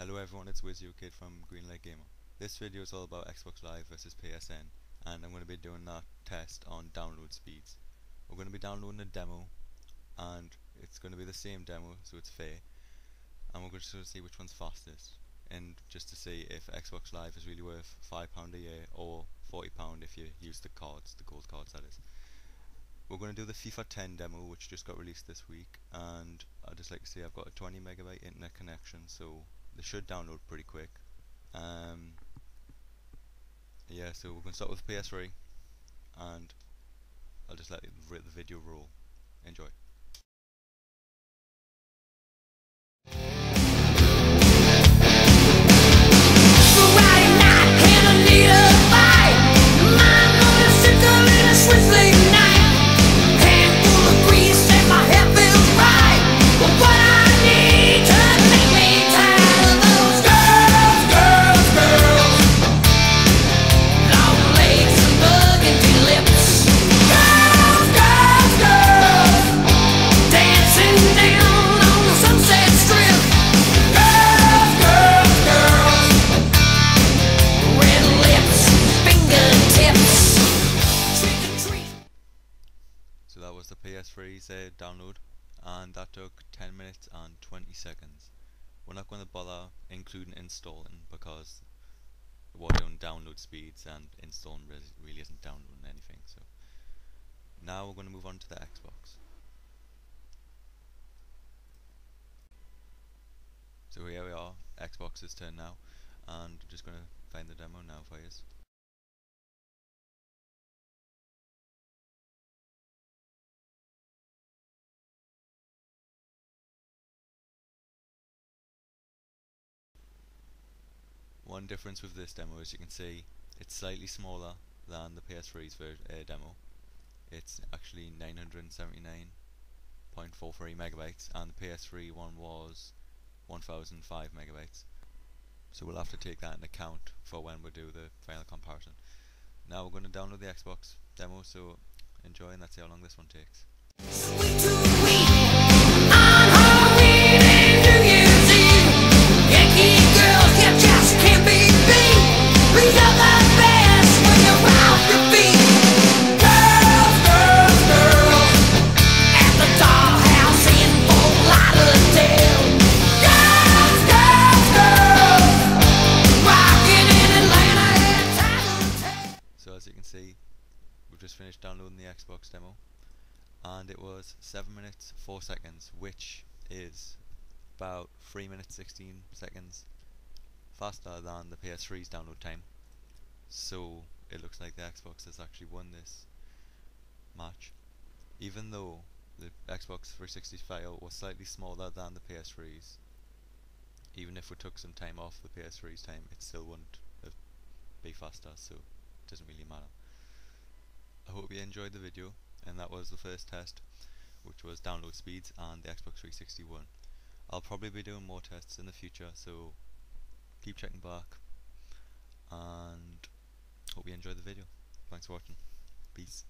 Hello everyone, it's WizUKid from Greenlight Gamer. This video is all about Xbox Live versus PSN and I'm going to be doing that test on download speeds. We're going to be downloading a demo and it's going to be the same demo so it's fair and we're going to see which one's fastest and just to see if Xbox Live is really worth £5 a year or £40 if you use the cards, the gold cards that is. We're going to do the FIFA 10 demo which just got released this week and I'd just like to say I've got a 20 megabyte internet connection so they should download pretty quick. Um, yeah, so we're going to start with PS3 and I'll just let the video roll. Enjoy. That was the PS3's uh, download and that took 10 minutes and 20 seconds. We're not going to bother including installing because we're doing download speeds and installing really isn't downloading anything. So now we're going to move on to the Xbox. So here we are, Xbox's turn now and I'm just going to find the demo now for you. One difference with this demo, as you can see, it's slightly smaller than the PS3's uh, demo. It's actually 979.43 megabytes, and the PS3 one was 1005 megabytes. So we'll have to take that into account for when we do the final comparison. Now we're going to download the Xbox demo, so enjoy and let's see how long this one takes. Finished downloading the Xbox demo and it was 7 minutes 4 seconds which is about 3 minutes 16 seconds faster than the PS3's download time. So it looks like the Xbox has actually won this match. Even though the Xbox 360 file was slightly smaller than the PS3's even if we took some time off the PS3's time it still wouldn't uh, be faster so it doesn't really matter I hope you enjoyed the video and that was the first test which was download speeds and the Xbox 360 won. I'll probably be doing more tests in the future so keep checking back and hope you enjoyed the video. Thanks for watching. Peace.